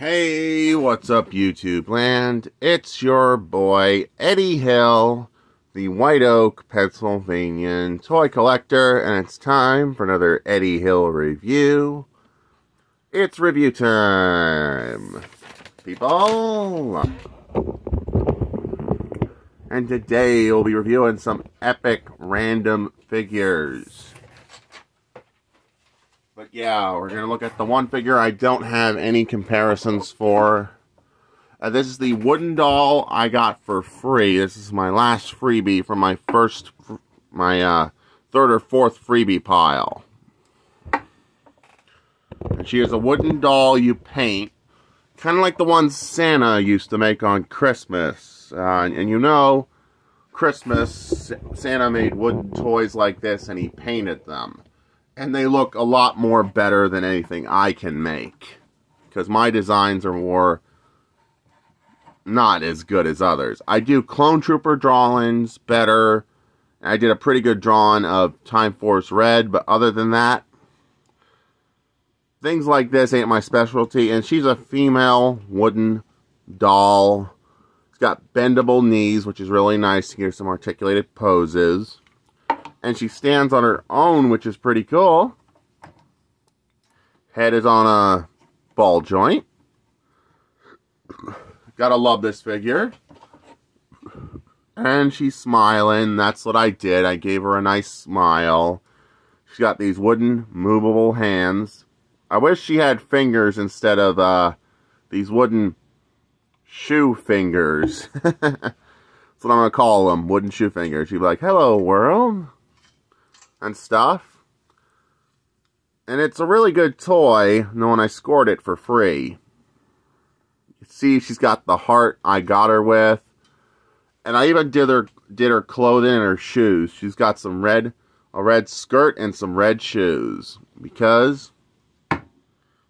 Hey, what's up, YouTube land? It's your boy, Eddie Hill, the White Oak, Pennsylvanian toy collector, and it's time for another Eddie Hill review. It's review time, people. And today we'll be reviewing some epic random figures. But yeah, we're going to look at the one figure I don't have any comparisons for. Uh, this is the wooden doll I got for free. This is my last freebie from my first, my uh, third or fourth freebie pile. And she is a wooden doll you paint. Kind of like the ones Santa used to make on Christmas. Uh, and, and you know, Christmas, Santa made wooden toys like this and he painted them and they look a lot more better than anything I can make. Because my designs are more not as good as others. I do Clone Trooper drawings better. I did a pretty good drawing of Time Force Red, but other than that, things like this ain't my specialty. And she's a female wooden doll. It's got bendable knees, which is really nice to give some articulated poses and she stands on her own, which is pretty cool. Head is on a ball joint. Gotta love this figure. And she's smiling. That's what I did. I gave her a nice smile. She's got these wooden, movable hands. I wish she had fingers instead of uh, these wooden shoe fingers. That's what I'm going to call them, wooden shoe fingers. She'd be like, hello, world and stuff. And it's a really good toy, knowing I scored it for free. You see, she's got the heart I got her with. And I even did her did her clothing and her shoes. She's got some red a red skirt and some red shoes. Because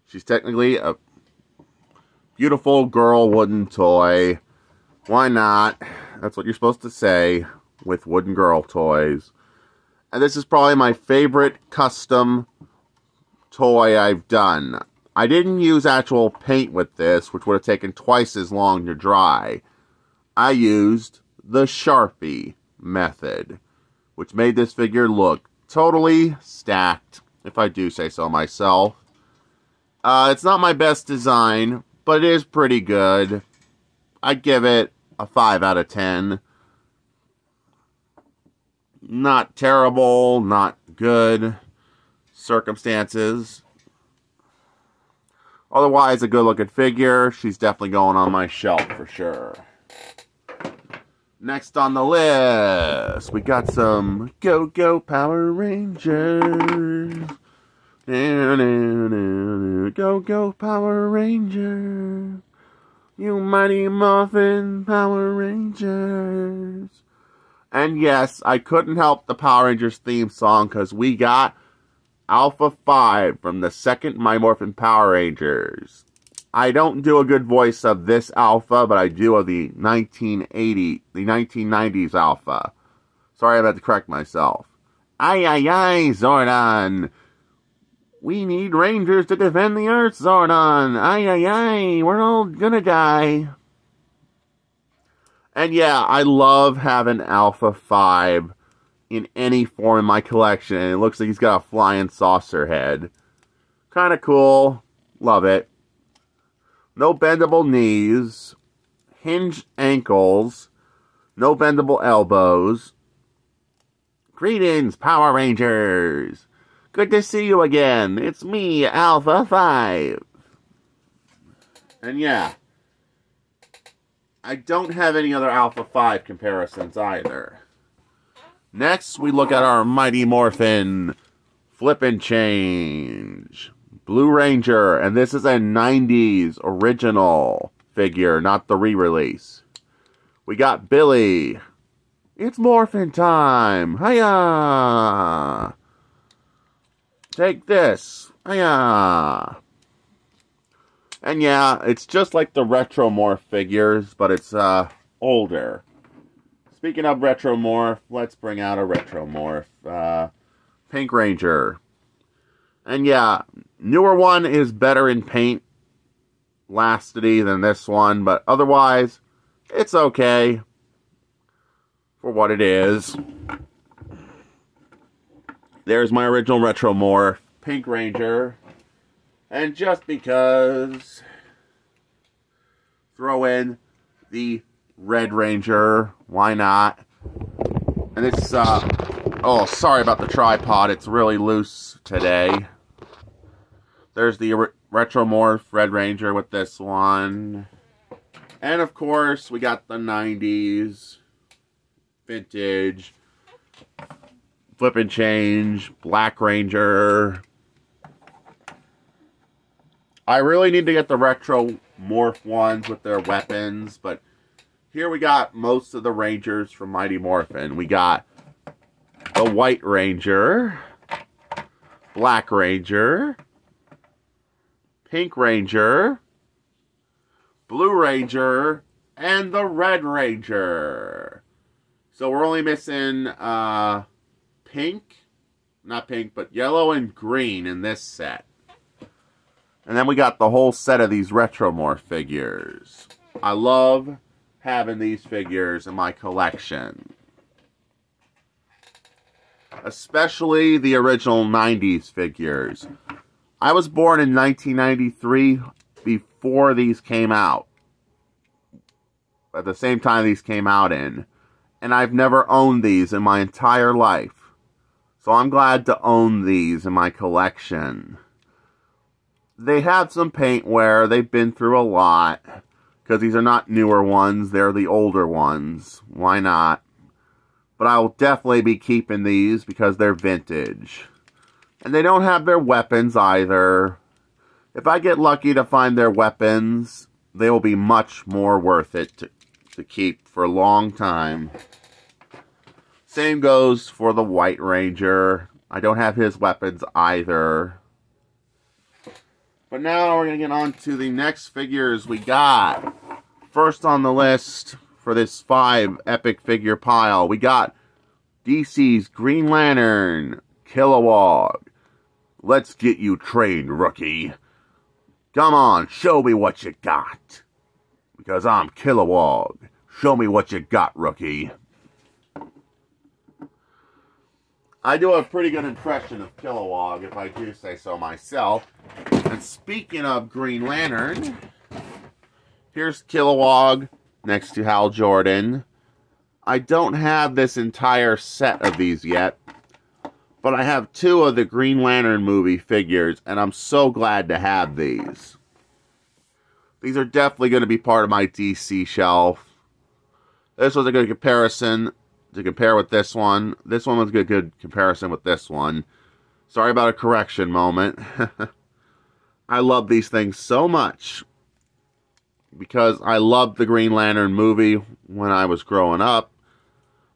she's technically a beautiful girl wooden toy. Why not? That's what you're supposed to say with wooden girl toys. And this is probably my favorite custom toy I've done. I didn't use actual paint with this, which would have taken twice as long to dry. I used the Sharpie method, which made this figure look totally stacked, if I do say so myself. Uh, it's not my best design, but it is pretty good. I'd give it a 5 out of 10 not terrible, not good circumstances. Otherwise, a good looking figure. She's definitely going on my shelf for sure. Next on the list, we got some Go Go Power Rangers. Go Go Power Rangers. You mighty Morphin Power Rangers. And yes, I couldn't help the Power Rangers theme song because we got Alpha 5 from the second My Morphin Power Rangers. I don't do a good voice of this Alpha, but I do of the 1980, the 1990s Alpha. Sorry, I had to correct myself. Aye, aye, aye, Zordon. We need Rangers to defend the Earth, Zordon. Aye, aye, aye, we're all gonna die. And yeah, I love having Alpha 5 in any form in my collection. It looks like he's got a flying saucer head. Kind of cool. Love it. No bendable knees. Hinged ankles. No bendable elbows. Greetings, Power Rangers. Good to see you again. It's me, Alpha 5. And yeah, I don't have any other Alpha 5 comparisons either. Next, we look at our Mighty Morphin Flip and Change. Blue Ranger, and this is a 90s original figure, not the re-release. We got Billy. It's Morphin time! Hiya! Take this! Hiya! And yeah, it's just like the Retromorph figures, but it's uh, older. Speaking of Retromorph, let's bring out a Retromorph. Uh, Pink Ranger. And yeah, newer one is better in paint. lastity than this one, but otherwise, it's okay for what it is. There's my original Retro Morph Pink Ranger. And just because, throw in the Red Ranger. Why not? And it's, uh, oh, sorry about the tripod. It's really loose today. There's the Retro Morph Red Ranger with this one. And of course, we got the 90s vintage flip and change Black Ranger. I really need to get the retro morph ones with their weapons, but here we got most of the Rangers from Mighty Morphin. We got the White Ranger, Black Ranger, Pink Ranger, Blue Ranger, and the Red Ranger. So we're only missing uh, pink, not pink, but yellow and green in this set. And then we got the whole set of these Retromorph figures. I love having these figures in my collection. Especially the original 90s figures. I was born in 1993 before these came out. At the same time these came out in. And I've never owned these in my entire life. So I'm glad to own these in my collection. They have some paint wear. They've been through a lot because these are not newer ones, they're the older ones. Why not? But I will definitely be keeping these because they're vintage. And they don't have their weapons either. If I get lucky to find their weapons, they will be much more worth it to, to keep for a long time. Same goes for the White Ranger. I don't have his weapons either. But now we're going to get on to the next figures we got. First on the list for this five epic figure pile, we got DC's Green Lantern, Kilowog. Let's get you trained, rookie. Come on, show me what you got. Because I'm Kilowog. Show me what you got, rookie. I do a pretty good impression of Kilowog, if I do say so myself. And speaking of Green Lantern, here's Kilowog next to Hal Jordan. I don't have this entire set of these yet, but I have two of the Green Lantern movie figures, and I'm so glad to have these. These are definitely going to be part of my DC shelf. This was a good comparison to compare with this one. This one was a good, good comparison with this one. Sorry about a correction moment. I love these things so much because I loved the Green Lantern movie when I was growing up.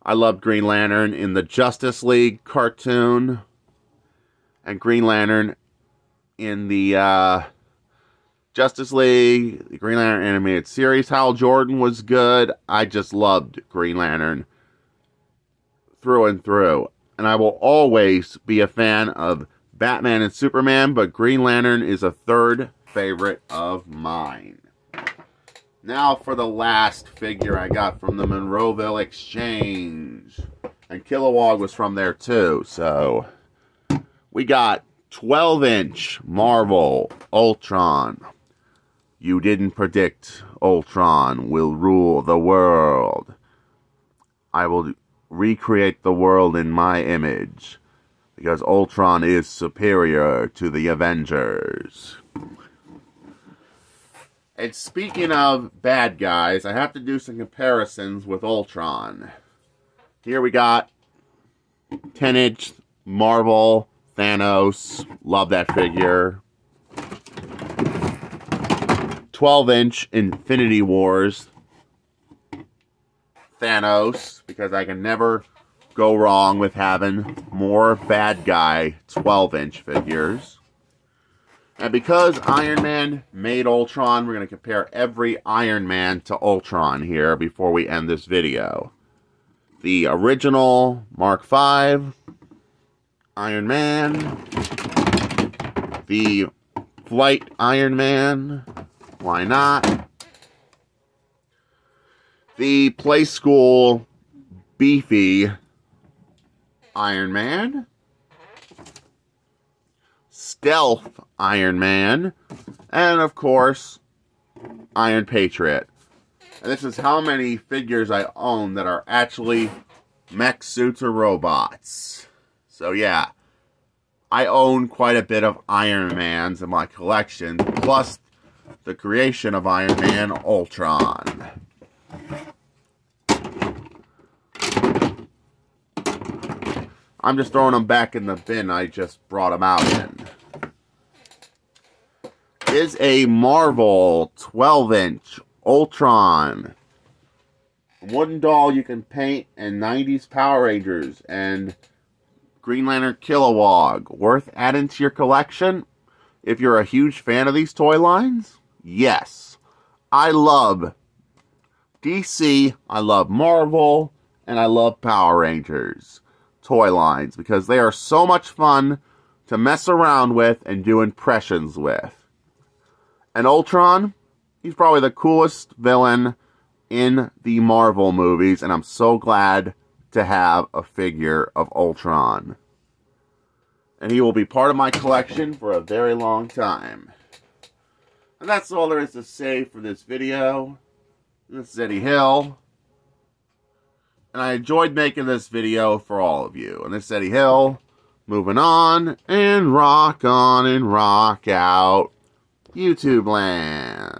I loved Green Lantern in the Justice League cartoon and Green Lantern in the uh, Justice League, the Green Lantern animated series. Hal Jordan was good. I just loved Green Lantern through and through. And I will always be a fan of Batman and Superman, but Green Lantern is a third favorite of mine. Now for the last figure I got from the Monroeville Exchange. And Kilowog was from there too, so... We got 12-inch Marvel Ultron. You didn't predict Ultron will rule the world. I will recreate the world in my image. Because Ultron is superior to the Avengers. And speaking of bad guys, I have to do some comparisons with Ultron. Here we got 10 inch Marvel Thanos. Love that figure. 12 inch Infinity Wars Thanos because I can never go wrong with having more bad guy 12 inch figures. And because Iron Man made Ultron, we're going to compare every Iron Man to Ultron here before we end this video. The original Mark V Iron Man, the Flight Iron Man, Why not? The Playskool Beefy Iron Man. Stealth Iron Man. And of course, Iron Patriot. And this is how many figures I own that are actually mech suits or robots. So yeah, I own quite a bit of Iron Mans in my collection, plus the creation of Iron Man Ultron. I'm just throwing them back in the bin I just brought them out in. Is a Marvel 12-inch Ultron. Wooden doll you can paint and 90s Power Rangers and Green Lantern Kilowog. Worth adding to your collection? If you're a huge fan of these toy lines? Yes. I love DC, I love Marvel, and I love Power Rangers toy lines because they are so much fun to mess around with and do impressions with. And Ultron, he's probably the coolest villain in the Marvel movies, and I'm so glad to have a figure of Ultron. And he will be part of my collection for a very long time. And that's all there is to say for this video. This is Eddie Hill. And I enjoyed making this video for all of you. And this is Eddie Hill. Moving on and rock on and rock out. YouTube land.